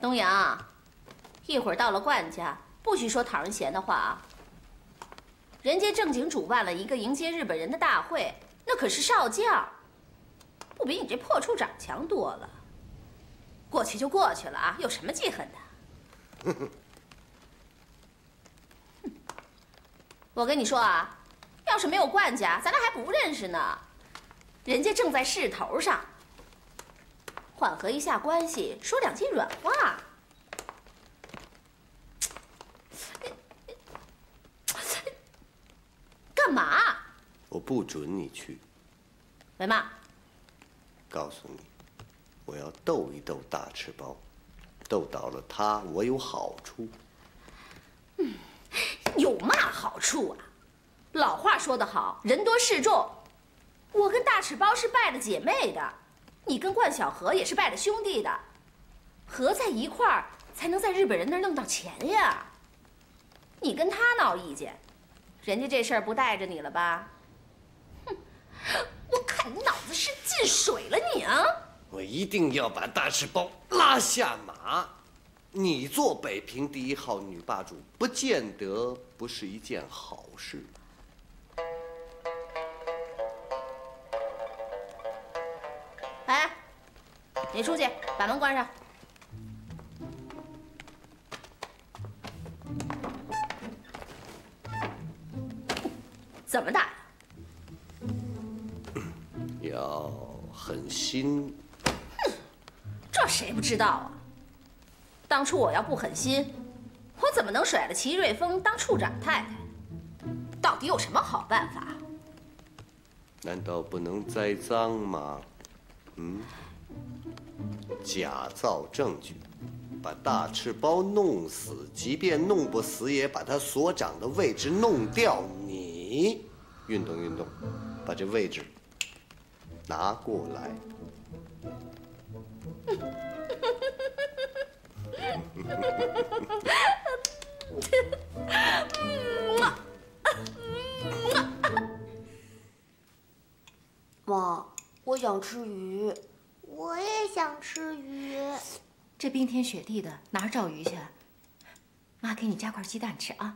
东阳，一会儿到了冠家，不许说讨人嫌的话啊。人家正经主办了一个迎接日本人的大会，那可是少将，不比你这破处长强多了。过去就过去了啊，有什么记恨的？我跟你说啊，要是没有冠家，咱俩还不认识呢。人家正在势头上，缓和一下关系，说两句软话。干嘛？我不准你去。为嘛？告诉你，我要斗一斗大赤包，斗倒了他，我有好处。嗯，有嘛好处啊？老话说得好，人多势众。我跟大赤包是拜了姐妹的，你跟冠晓荷也是拜了兄弟的，合在一块儿才能在日本人那儿弄到钱呀。你跟他闹意见，人家这事儿不带着你了吧？哼，我看你脑子是进水了你啊！我一定要把大赤包拉下马。你做北平第一号女霸主，不见得不是一件好事。你出去把门关上。怎么打呀？要狠心。哼，这谁不知道啊？当初我要不狠心，我怎么能甩了齐瑞峰当处长太太？到底有什么好办法？难道不能栽赃吗？嗯，假造证据，把大赤包弄死，即便弄不死，也把他所长的位置弄掉。你运动运动，把这位置拿过来。妈。我想吃鱼，我也想吃鱼。这冰天雪地的，哪儿找鱼去？妈给你加块鸡蛋吃啊。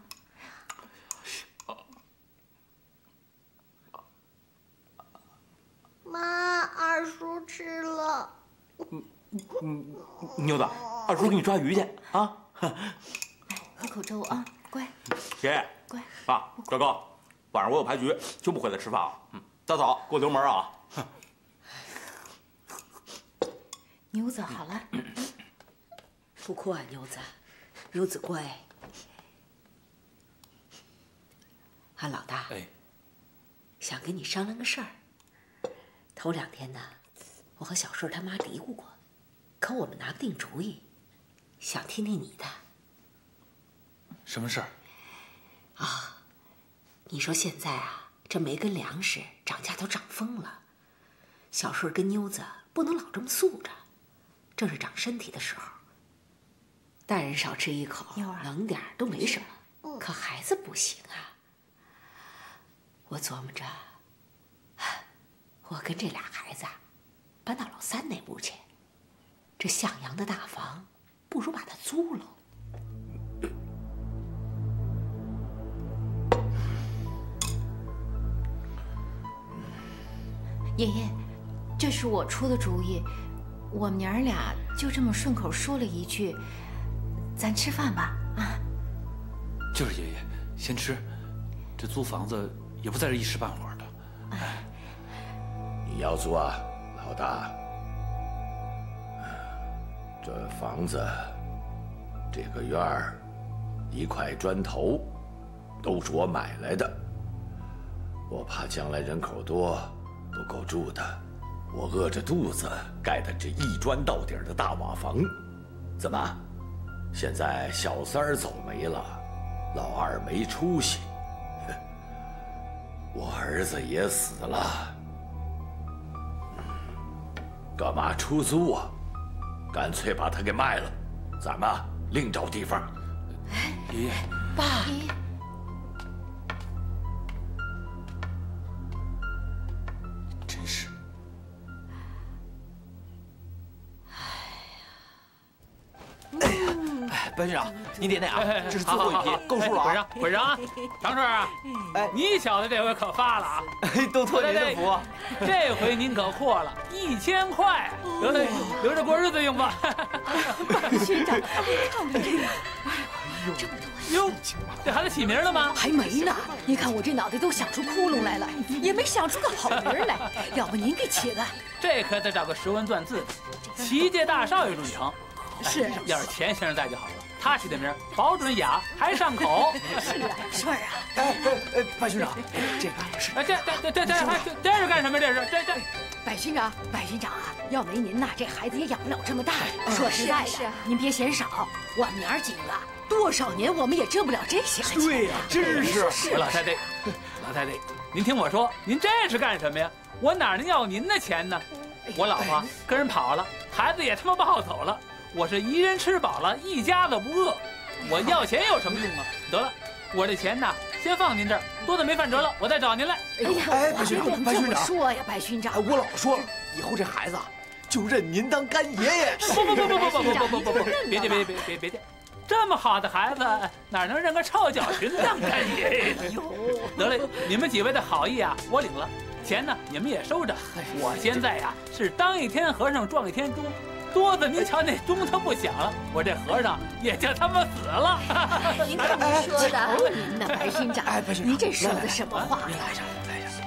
妈，二叔吃了。嗯嗯，妞子，二叔给你抓鱼去啊。来，喝口粥啊，乖。爷爷，乖。爸，赵哥，晚上我有牌局，就不回来吃饭了。嗯，大嫂给我留门啊。牛子好了，不哭啊，牛子，牛子乖。俺老大，哎，想跟你商量个事儿。头两天呢，我和小顺他妈嘀咕过，可我们拿不定主意，想听听你的。什么事儿？啊，你说现在啊，这煤跟粮食涨价都涨疯了，小顺跟妞子不能老这么素着。正是长身体的时候，大人少吃一口，冷点都没什么，可孩子不行啊。我琢磨着，我跟这俩孩子搬到老三那屋去，这向阳的大房，不如把它租了。爷爷，这是我出的主意。我们娘儿俩就这么顺口说了一句：“咱吃饭吧。”啊，就是爷爷，先吃。这租房子也不在这一时半会儿的。你要租啊，老大？这房子，这个院儿，一块砖头，都是我买来的。我怕将来人口多，不够住的。我饿着肚子盖的这一砖到底的大瓦房，怎么？现在小三儿走没了，老二没出息，我儿子也死了，干嘛出租啊？干脆把它给卖了，咱们另找地方。哎爷爷，爸。白局长，您点点啊，这是最后一批，够数了滚啊！上滚上啊！长顺啊，哎，你小子这回可发了啊！都托您的福。这回您可阔了，一千块，留着留着过日子用吧。学长，看看这个，这么多哟，这孩子起名了吗？还没呢。你看我这脑袋都想出窟窿来了，也没想出个好名来。要不您给起个？这可得找个识文断字的，齐家大少爷准成。是，要是钱先生在就好了。他起的名保准雅，还上口。是啊，顺儿啊。哎哎哎，白军长，这个是哎，这这这这还这是干什么？这是这这。白军长，白军长啊，要没您呐，这孩子也养不了这么大。说实在的，您别嫌少，我们娘儿几个多少年我们也挣不了这些钱。对呀，真是。是老太太，老太太，您听我说，您这是干什么呀？我哪能要您的钱呢？我老婆跟人跑了，孩子也他妈抱走了。我是一人吃饱了，一家子不饿。我要钱有什么用啊？得了，我这钱呢，先放您这儿，多的没饭辙了，我再找您来。哎呀，哎，白巡长，白巡长，说呀，白巡长，哎，我老说了，以后这孩子就认您当干爷爷。不不不不不不不不不不，别介别别别别介，这么好的孩子哪能认个臭脚巡当干爷爷？得嘞，你们几位的好意啊，我领了，钱呢你们也收着。我现在呀是当一天和尚撞一天钟。多子，您瞧那钟它不响了，我这和尚也就他妈死了。您看您说的？求您呢，白军长，哎，不是，您这说的什么话？您来上，来上。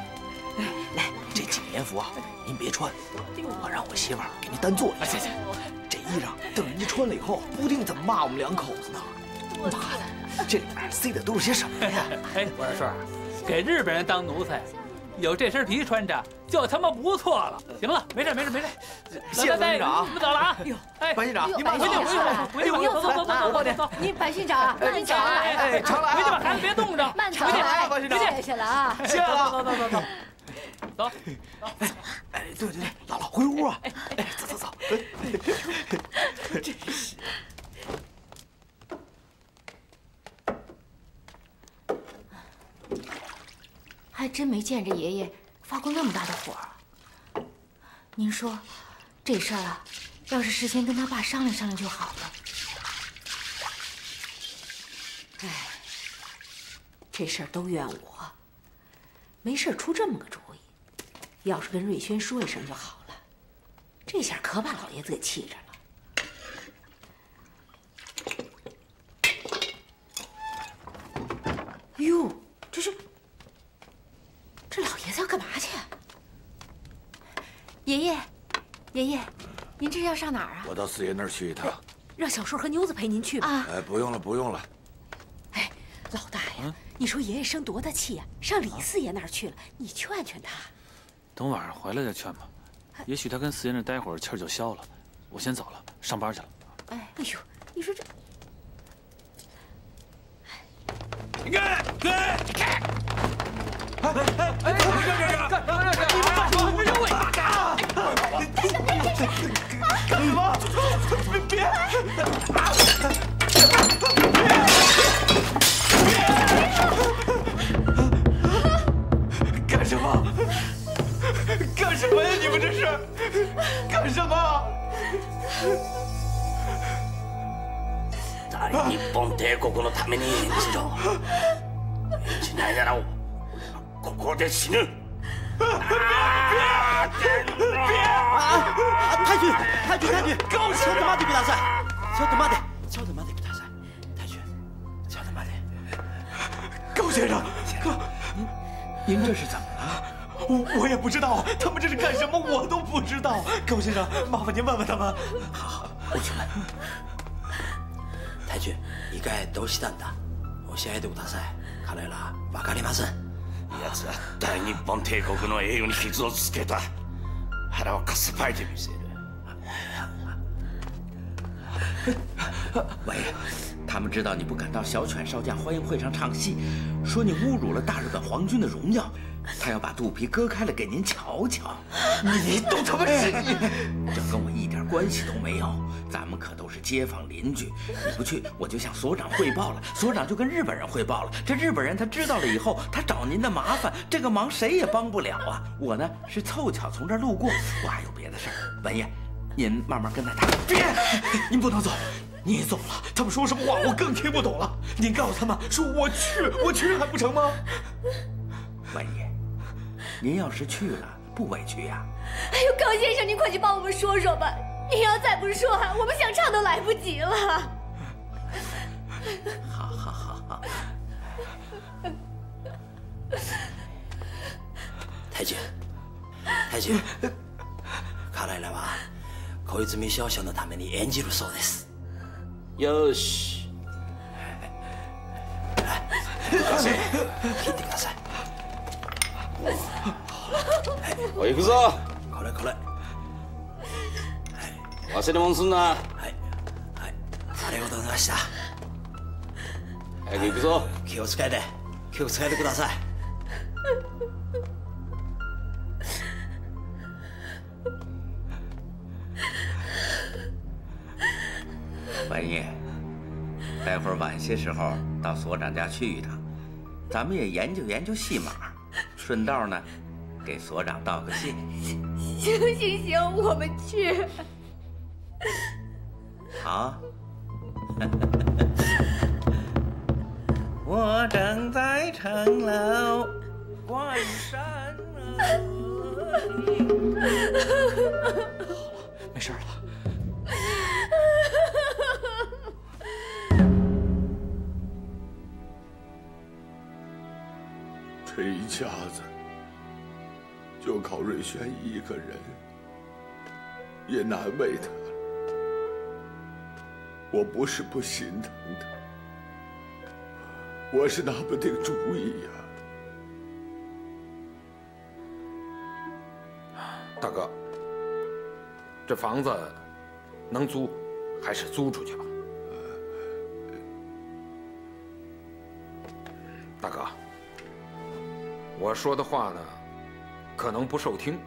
来，这锦年服啊，您别穿，我让我媳妇儿给您单做一下。行行，这衣裳等人家穿了以后，不定怎么骂我们两口子呢。妈的，这里面塞的都是些什么呀？哎，我说顺儿，给日本人当奴才。有这身皮穿着，就他妈不错了。行了，没事没事没事。谢白军长，我们走了啊！哎，白军长，你回去回去回去，走走走走走走。您白军长，慢常来，哎，常来。回去把孩子别冻着。慢走，白军长，谢谢了啊，谢了。走走走走走。走。哎哎，对对对，姥姥回屋啊！哎哎，走走走。真是。还真没见着爷爷发过那么大的火。您说，这事儿啊，要是事先跟他爸商量商量就好了。哎，这事儿都怨我，没事出这么个主意。要是跟瑞轩说一声就好了，这下可把老爷子给气着了。哟，这是。这老爷子要干嘛去？爷爷，爷爷，您这是要上哪儿啊？我到四爷那儿去一趟。让小叔和妞子陪您去吧。啊，哎，不用了，不用了。哎，老大呀，你说爷爷生多大气呀？上李四爷那儿去了，你劝劝他。等晚上回来再劝吧，也许他跟四爷那待会儿气儿就消了。我先走了，上班去了。哎，哎呦，你说这……你看，看，你看。哎哎哎！干干干干干干！你们干什么？你们干干！干什么？干什么？干什么呀？你们这是干什么？大日本帝国のために演じろ。演じないならここで死ぬ！别别！太君，太君，太君，高桥他妈的比大赛，桥他妈的，桥他妈的比大赛，太君，桥他妈的，高先生，高，您这是怎么了？我我也不知道，他们这是干什么，我都不知道。高先生，麻烦您问问他们。好，好，我去问。太君，一概どうしたんだ？教えてください。彼らわかりません。 奴は大日本帝国の栄誉に傷をつけた腹をかっさばいてみせる喂，他们知道你不敢到小犬少将欢迎会上唱戏，说你侮辱了大日本皇军的荣耀，他要把肚皮割开了给您瞧瞧。你都他妈是，这跟我一点 关系都没有，咱们可都是街坊邻居。你不去，我就向所长汇报了，所长就跟日本人汇报了。这日本人他知道了以后，他找您的麻烦，这个忙谁也帮不了啊。我呢是凑巧从这儿路过，我还有别的事儿。文爷，您慢慢跟他谈。别，您不能走，您走了，他们说什么话我更听不懂了。您告诉他们说我去，我去还不成吗？文爷，您要是去了，不委屈呀？哎呦，高先生，您快去帮我们说说吧！您要再不说，我们想唱都来不及了。好好好好。太君，太君，看来了吧？小泉少将のために演じるそうです。よし。先生、聞いてください。おい行くぞ 忘れ物すんなはい。はい。ありがとうございました。早く行くぞ気をつけて、気をつけてください。万爷，待会儿晚些时候到所长家去一趟，咱们也研究研究戏码，顺道呢，给所长道个谢。行行行，我们去。 好。我正在城楼观山 没事了。这一家子就靠瑞轩一个人，也难为他了。我不是不心疼他，我是拿不定主意呀、大哥，这房子能租，还是租出去吧。大哥，我说的话呢，可能不受听。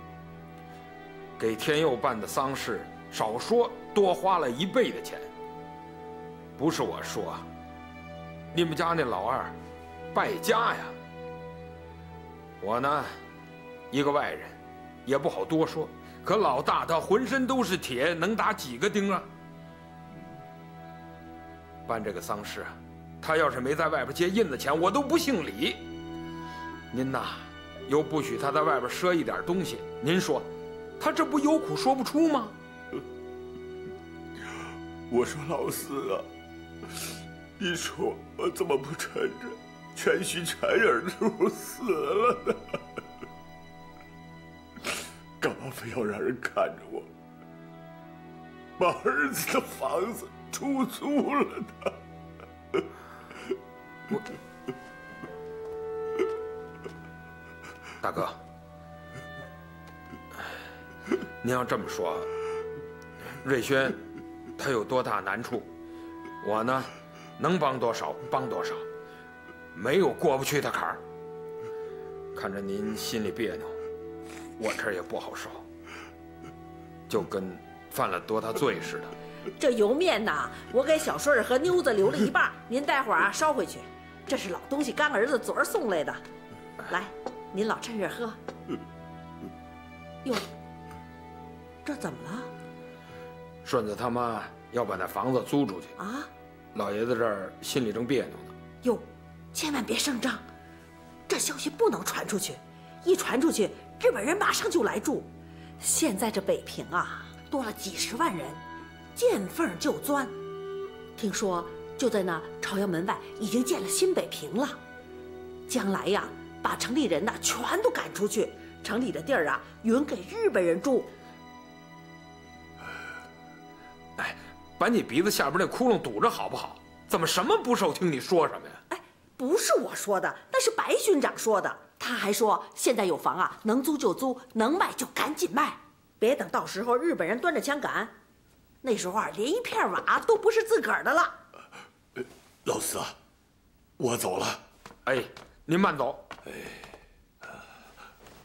给天佑办的丧事，少说多花了一倍的钱。不是我说，你们家那老二败家呀。我呢，一个外人，也不好多说。可老大他浑身都是铁，能打几个钉啊？办这个丧事啊，他要是没在外边借印子钱，我都不姓李。您呐，又不许他在外边赊一点东西，您说，他这不有苦说不出吗？我说老四啊，你说我怎么不趁着全虚全影处死了呢？干嘛非要让人看着我把儿子的房子出租了呢？我，大哥，您要这么说，瑞轩他有多大难处，我呢能帮多少帮多少，没有过不去的坎儿。看着您心里别扭，我这儿也不好受，就跟犯了多大罪似的。这油面呐，我给小顺儿和妞子留了一半，您待会儿啊烧回去。这是老东西，干儿子昨儿送来的，来，您老趁热喝。哟，这怎么了？顺子他妈要把那房子租出去啊！老爷子这儿心里正别扭呢。哟，千万别声张，这消息不能传出去，一传出去，日本人马上就来住。现在这北平啊，多了几十万人，见缝就钻。听说就在那朝阳门外已经建了新北平了，将来呀，把城里人呐全都赶出去，城里的地儿啊匀给日本人住。把你鼻子下边那窟窿堵着好不好？怎么什么不受听你说什么呀？哎不是我说的，那是白巡长说的。他还说，现在有房啊，能租就租，能卖就赶紧卖，别等到时候日本人端着枪赶，那时候啊，连一片瓦都不是自个儿的了。老四啊，我走了。哎，您慢走。哎，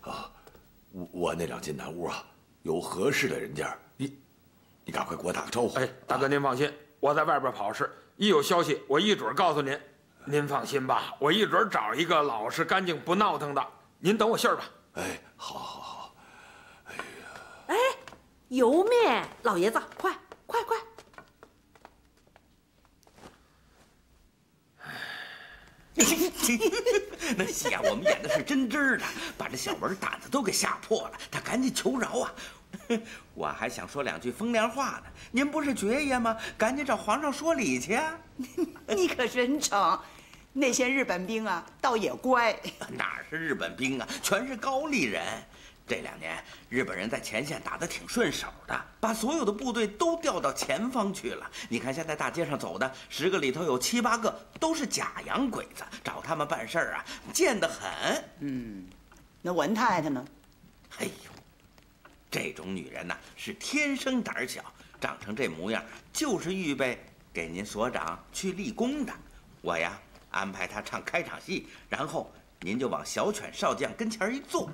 啊，我我那两间南屋啊，有合适的人家，你你赶快给我打个招呼。哎，大哥您放心，我在外边跑事，一有消息我一准告诉您。您放心吧，我一准找一个老实、干净、不闹腾的。您等我信儿吧。哎，好好好。哎呀，哎，油面，老爷子，快快快！那戏啊，我们演的是真真的，把这小文胆子都给吓破了，他赶紧求饶啊！我还想说两句风凉话呢。您不是爵爷吗？赶紧找皇上说理去。啊 你可真成，那些日本兵啊，倒也乖。哪是日本兵啊，全是高丽人。这两年日本人在前线打得挺顺手的，把所有的部队都调到前方去了。你看现在大街上走的十个里头有七八个都是假洋鬼子，找他们办事儿啊，贱得很。嗯，那文太太呢？哎呦，这种女人呐是天生胆小，长成这模样就是预备给您所长去立功的。我呀安排她唱开场戏，然后您就往小犬少将跟前一坐。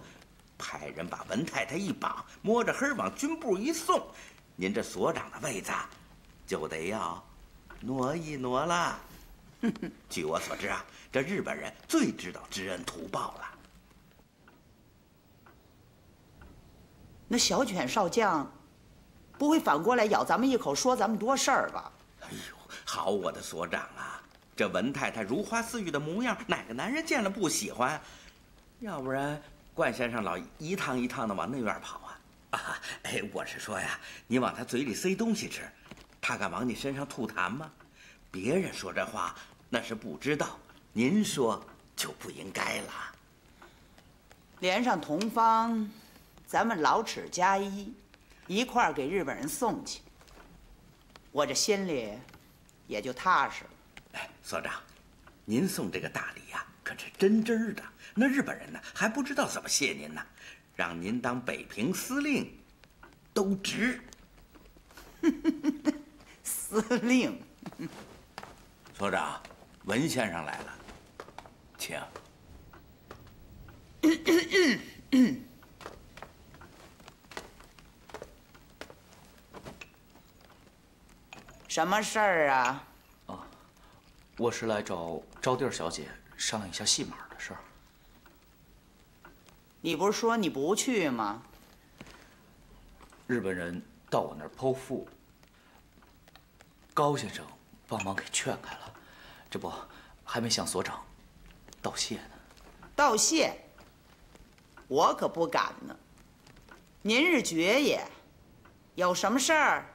派人把文太太一绑，摸着黑往军部一送，您这所长的位子就得要挪一挪了。据我所知啊，这日本人最知道知恩图报了。那小犬少将不会反过来咬咱们一口，说咱们多事儿吧？哎呦，好我的所长啊，这文太太如花似玉的模样，哪个男人见了不喜欢？要不然。冠先生老一趟一趟的往那院跑啊！啊，哎，我是说呀，你往他嘴里塞东西吃，他敢往你身上吐痰吗？别人说这话那是不知道，您说就不应该了。连上同方，咱们老齿加一，一块儿给日本人送去，我这心里也就踏实了。哎，所长，您送这个大礼呀，可是真真的。那日本人呢还不知道怎么谢您呢，让您当北平司令，都值。司令，所长，文先生来了，请。什么事儿啊？啊，我是来找招娣小姐商量一下戏码的事儿。你不是说你不去吗？日本人到我那儿剖腹，高先生帮忙给劝开了，这不还没向所长道谢呢。道谢？我可不敢呢。您是爵爷，有什么事儿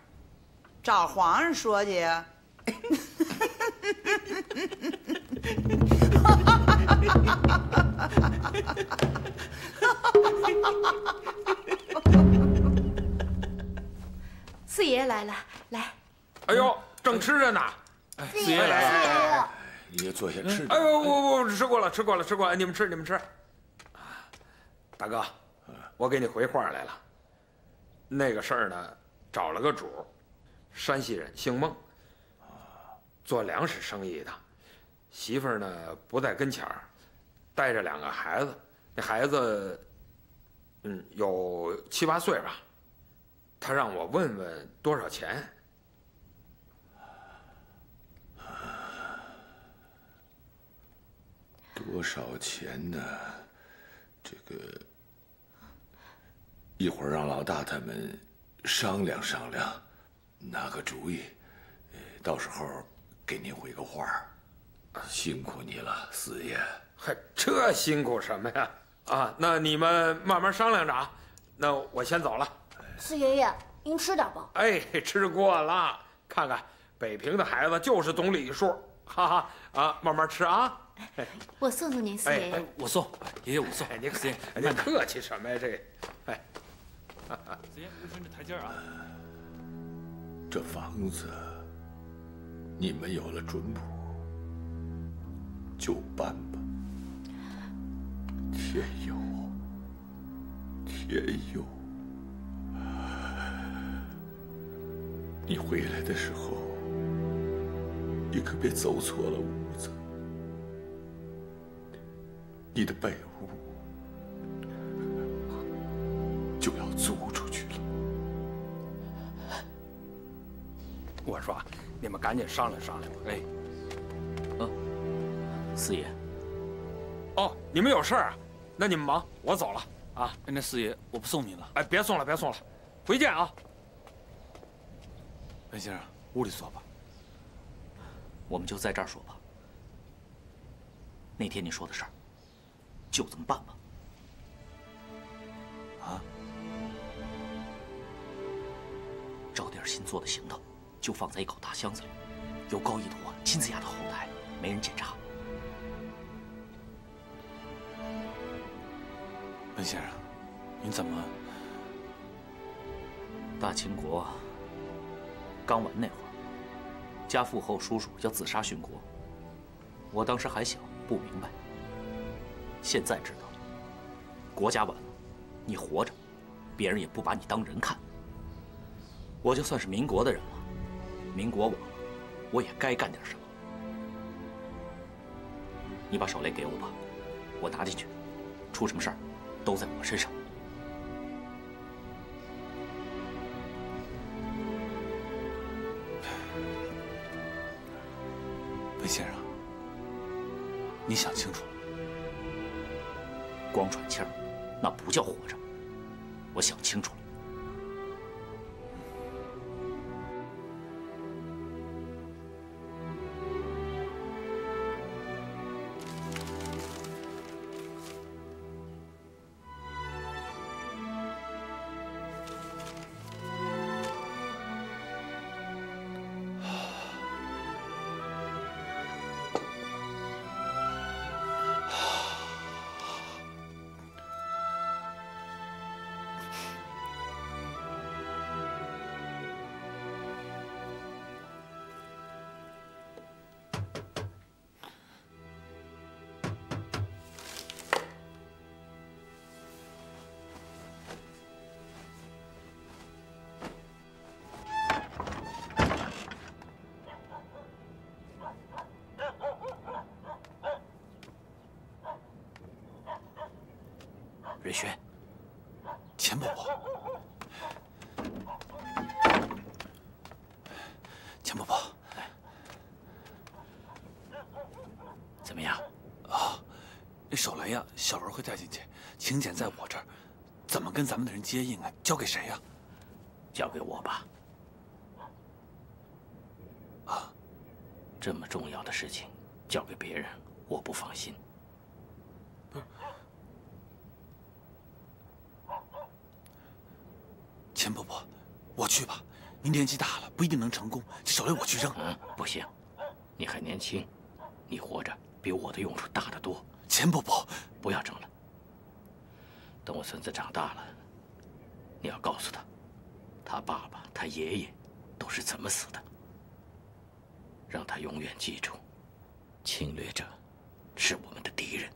找皇上说去呀。四爷来了，来。哎呦，正吃着呢。四爷来了。你也坐下吃。哎呦，我我吃过了，吃过了，吃过了。你们吃，你们吃。大哥，我给你回话来了。那个事儿呢，找了个主，山西人，姓孟，做粮食生意的，媳妇儿呢不在跟前儿，带着两个孩子。那孩子，嗯，有七八岁吧。他让我问问多少钱。多少钱呢？这个一会儿让老大他们商量商量，拿个主意，到时候给您回个话辛苦你了，四爷。嗨，这辛苦什么呀？啊，那你们慢慢商量着啊。那我先走了。四爷爷，您吃点吧。哎，吃过了。看看北平的孩子就是懂礼数，哈哈啊，慢慢吃啊。我送送您，四爷爷。我送，爷爷我送。您客气，您客气什么呀？这，哎，四爷您顺着台阶啊。这房子，你们有了准谱，就搬吧。天佑，天佑，你回来的时候，你可别走错了屋子。你的被屋我说，你们赶紧商量商量吧。哎，嗯，四爷。哦，你们有事儿啊？那你们忙，我走了啊。那四爷，我不送你了。哎，别送了，别送了，回见啊。文先生，屋里说吧。我们就在这儿说吧。那天你说的事儿，就这么办吧。啊？找点新做的行头，就放在一口大箱子里，由高一图亲自押到后台，没人检查。文先生，您怎么？大清国刚完那会儿，家父和我叔叔要自杀殉国。我当时还小，不明白。现在知道，国家完了，你活着，别人也不把你当人看。我就算是民国的人了，民国亡了，我也该干点什么。你把手雷给我吧，我拿进去，出什么事儿？都在我身上。魏先生，你想清楚了？光喘气儿，那不叫活着。我想清楚瑞轩，钱伯伯，钱伯伯，怎么样？啊，那手雷呀，小文会带进去，请柬在我这儿，怎么跟咱们的人接应啊？交给谁呀？交给我吧。啊，这么重要的事情，交给别人，我不放心。钱伯伯，我去吧。您年纪大了，不一定能成功。这手雷我去扔。嗯，不行，你还年轻，你活着比我的用处大得多。钱伯伯，不要争了。等我孙子长大了，你要告诉他，他爸爸、他爷爷都是怎么死的，让他永远记住，侵略者是我们的敌人。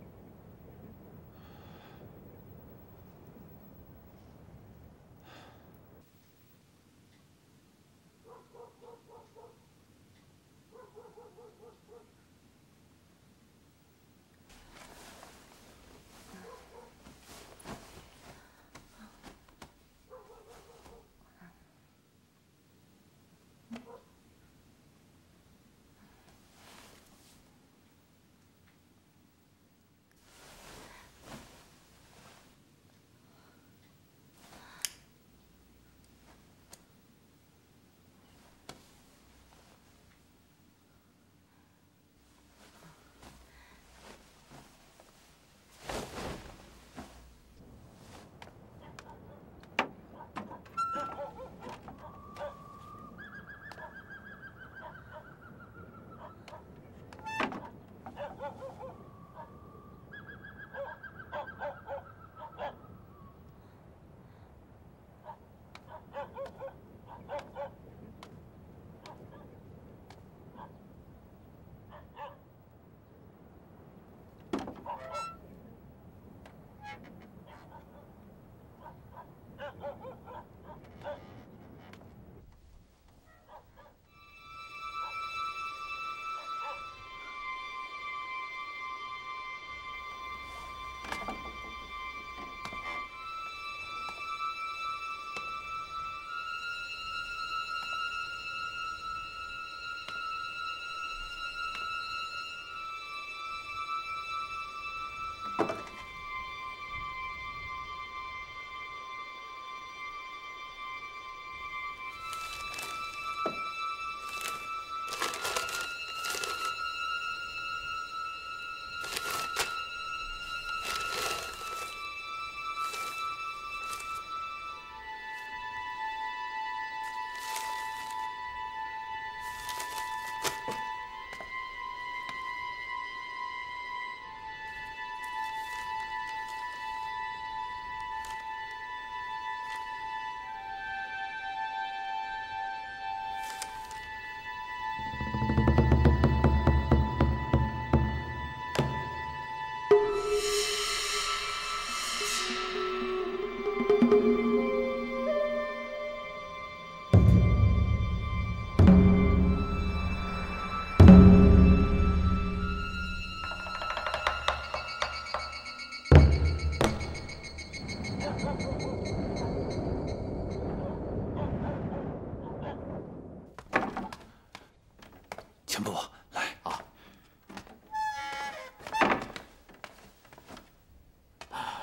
钱伯伯，来啊！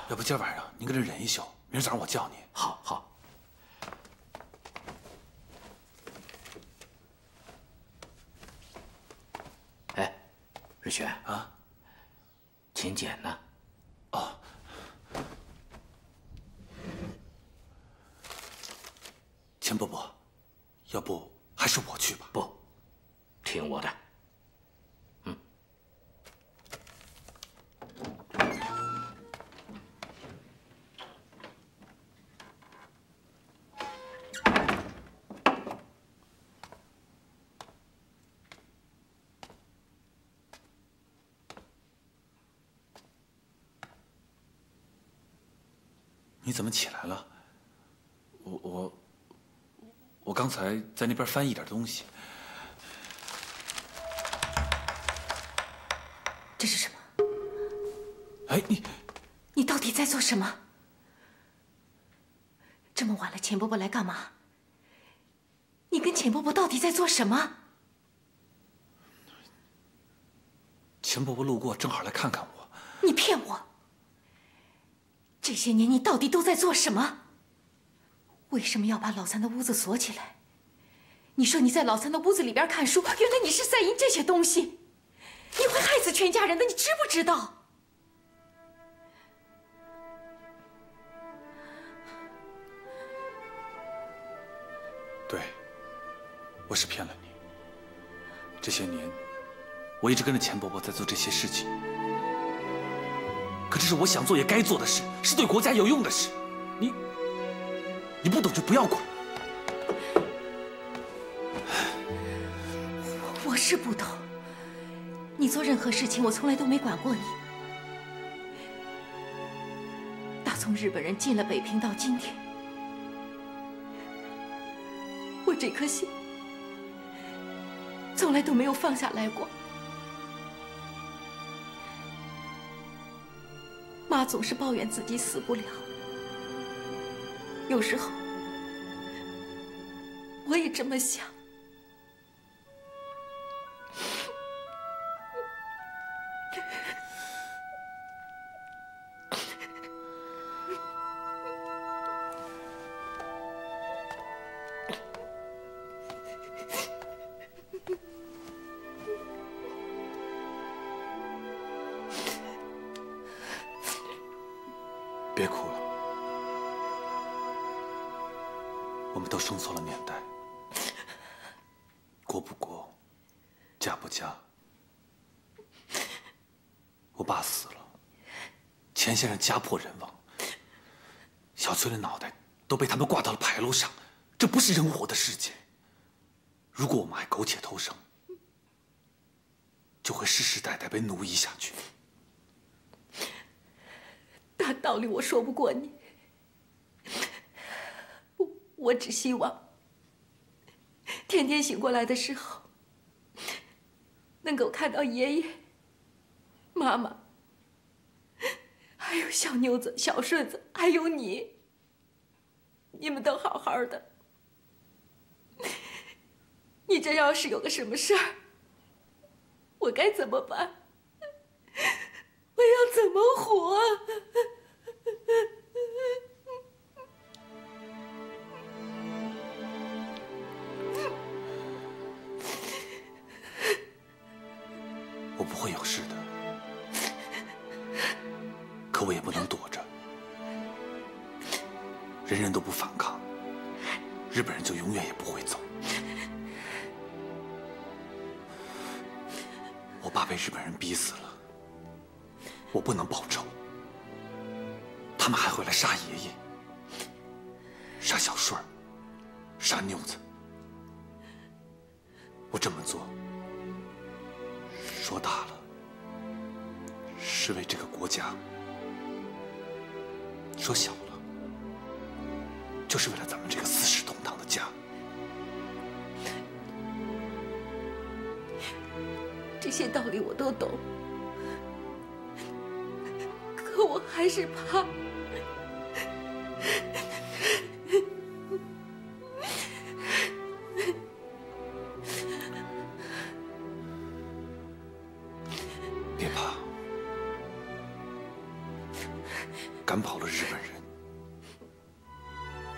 要不今儿晚上您搁这忍一宿，明儿早上我叫你。好好。哎，瑞雪啊，请柬呢？哦。钱伯伯，要不还是我去吧？不，听我的。你怎么起来了？我我我刚才在那边翻译点东西。这是什么？哎，你你到底在做什么？这么晚了，钱伯伯来干嘛？你跟钱伯伯到底在做什么？钱伯伯路过，正好来看看我。你骗我！这些年你到底都在做什么？为什么要把老三的屋子锁起来？你说你在老三的屋子里边看书，原来你是在印这些东西，你会害死全家人的，你知不知道？对，我是骗了你。这些年，我一直跟着钱伯伯在做这些事情。可这是我想做也该做的事，是对国家有用的事。你，你不懂就不要管。是不懂。你做任何事情，我从来都没管过你。打从日本人进了北平到今天，我这颗心从来都没有放下来过。妈总是抱怨自己死不了，有时候我也这么想。别哭了，我们都生错了年代，国不国，家不家。我爸死了，钱先生家破人亡，小翠的脑袋都被他们挂到了牌楼上，这不是人活的世界。如果我们还苟且偷生，就会世世代代被奴役下去。大道理我说不过你，我我只希望天天醒过来的时候，能够看到爷爷、妈妈，小妞子、小顺子，还有你，你们都好好的。你这要是有个什么事儿，我该怎么办？我要怎么活？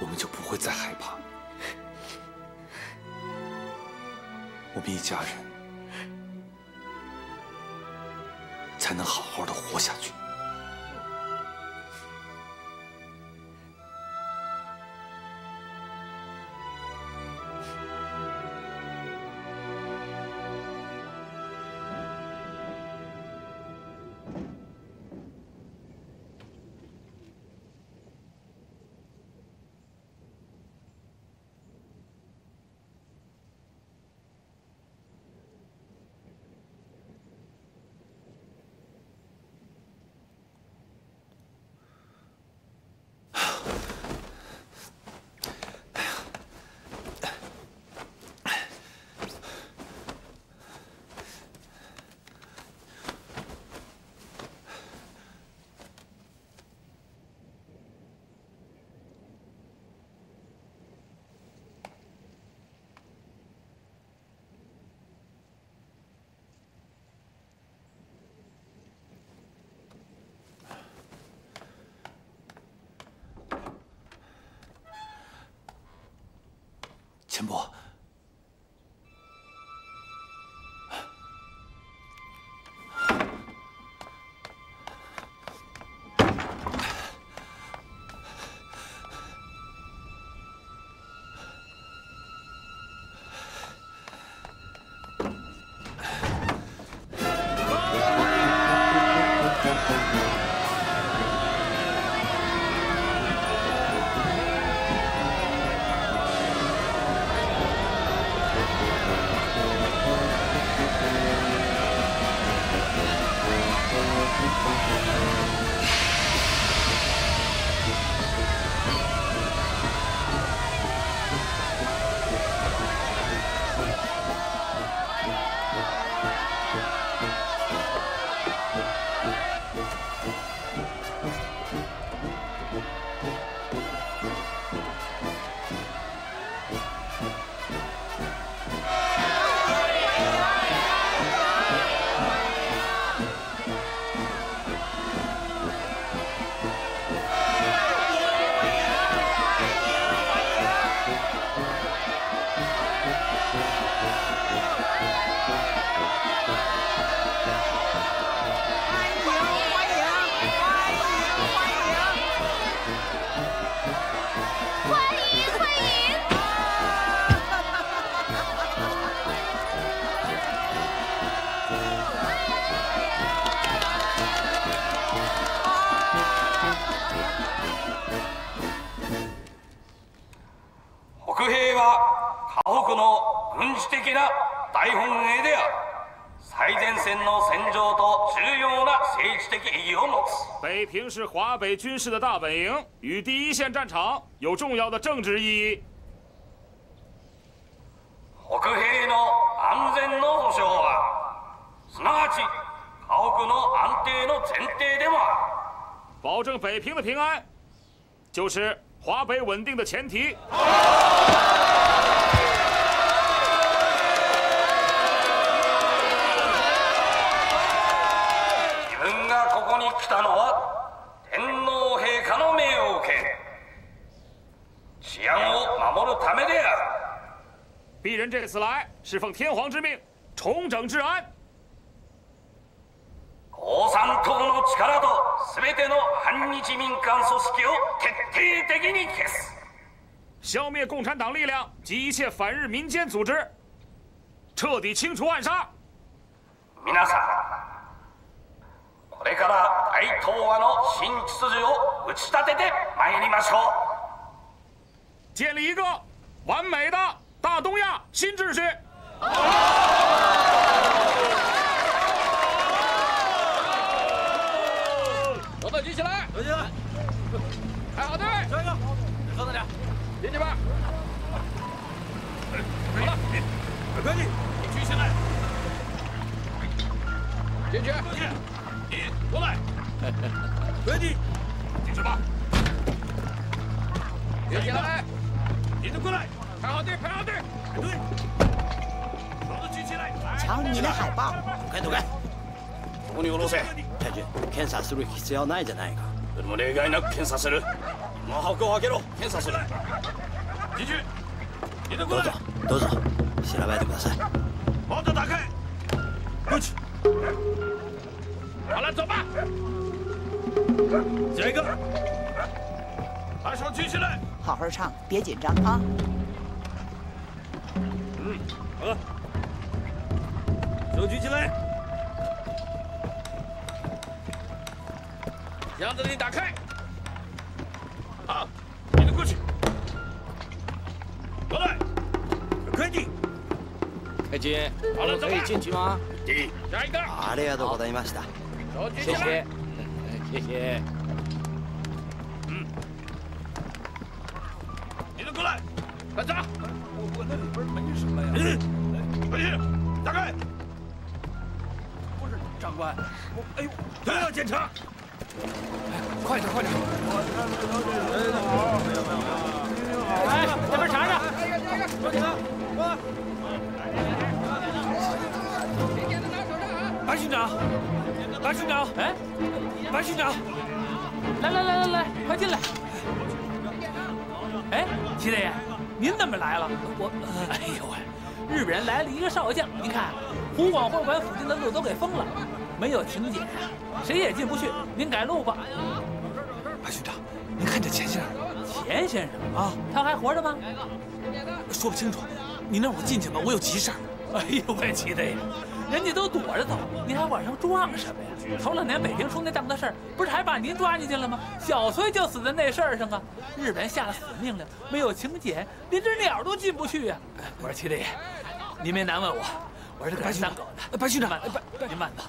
我们就不会再害怕。我们一家人才能好好的活下去。不つ北平是华北军事的大本营，与第一线战场有重要的政治意义。北平の安全の保障はすなわち河北の安定の前提でもある保证北平的平安，就是华北稳定的前提。自分がここに来たの 治安を守るためである鄙人这次来是奉天皇之命，重整治安。共産党の力と全ての反日民間組織を徹底的に消す消灭共产党力量及一切反日民间组织，彻底清除暗杀。皆さんこれから大東亜の新秩序を打ち立ててまいりましょう 建立一个完美的大东亚新秩序。手段举起来，举起来，排好队，下一个，稍等点，进去吧。好了，别急，你举起来，进去，你，你过来，别急，进去吧，举起来，你都过来，排好队，排好队，对，手都举起来，瞧你的海报，どけどけここに下ろせ隊長検査する必要ないじゃないか それも例外なく検査する今箱を開けろ検査する进去你的どうぞどうぞ調べてください帽子打开过去好了走吧下一个把手举起来 好好唱，别紧张啊！嗯，好了，手举起来，箱子里打开。好，你们过去。过来，快进。开机。好了，可以进去吗？第下一个。ありがとうございました。手举起来。谢谢，谢谢。 哎呦，都要检查。快点，快点！哎，这边查查。快点，白巡长，白巡长，哎，白巡长，来来来来来，快进来！哎，齐大爷，您怎么来了？我，哎呦喂，日本人来了一个少将，您看，湖广会馆附近的路都给封了，没有请柬，谁也进不去。您改路吧。白巡长，您看这钱先生。钱先生啊，他还活着吗？说不清楚，您让我进去吧，我有急事儿。哎呦喂，齐大爷，人家都躲着走，您还往上撞什么呀？头两年北平出那档子事儿，不是还把您抓进去了吗？小崔就死在那事儿上啊！日本人下了死命令，没有请柬，连只鸟都进不去呀、我说齐大爷，您别难为我，我是个人当狗的。白巡长，白，您慢走。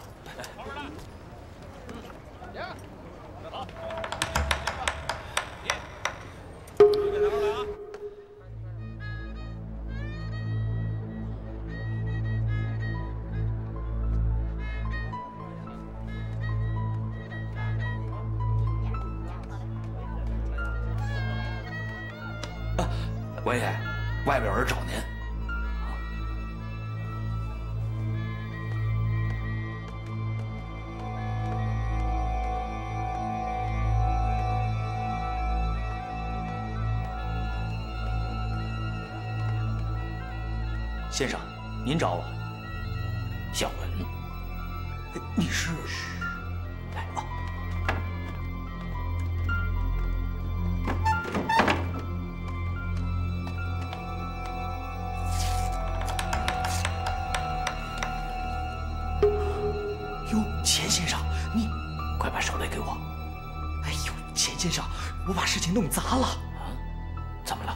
王爷，外边有人找您。先生，您找我？先生，我把事情弄砸了。啊？怎么了？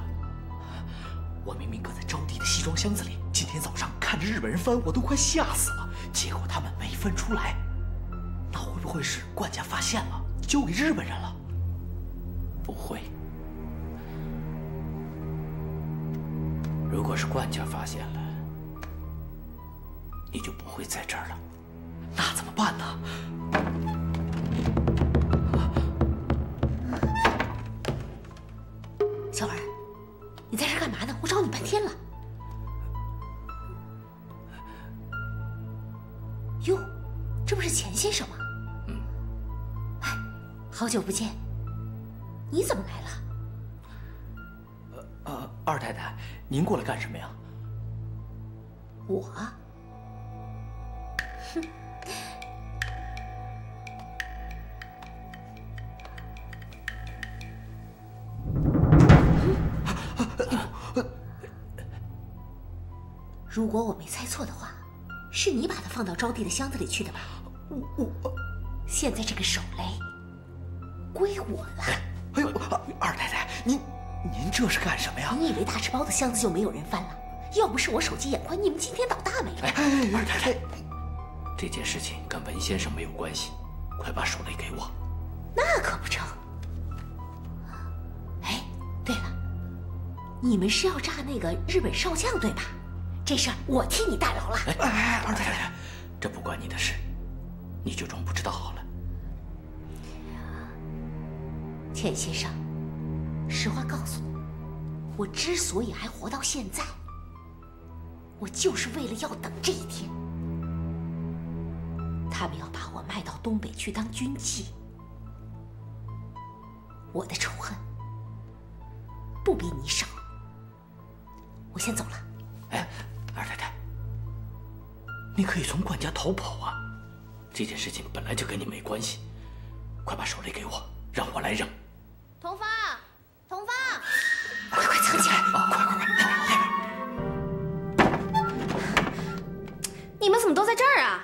我明明搁在招娣的西装箱子里，今天早上看着日本人翻，我都快吓死了。结果他们没翻出来，那会不会是管家发现了，交给日本人了？果我没猜错的话，是你把它放到招娣的箱子里去的吧？我我，现在这个手雷归我了。哎呦，二太太，您您这是干什么呀？你以为大赤包的箱子就没有人翻了？要不是我手疾眼快，你们今天倒大霉了。哎，二太太，这件事情跟文先生没有关系，快把手雷给我。那可不成。哎，对了，你们是要炸那个日本少将对吧？这事儿我替你代劳了。哎哎，二太太，这不关你的事，你就装不知道好了。钱先生，实话告诉你，我之所以还活到现在，我就是为了要等这一天。他们要把我卖到东北去当军妓，我的仇恨不比你少。我先走了。哎，二太太你可以从管家逃跑啊。这件事情本来就跟你没关系快把手雷给我让我来扔。童芳童芳。快快藏起来快快快你们怎么都在这儿啊？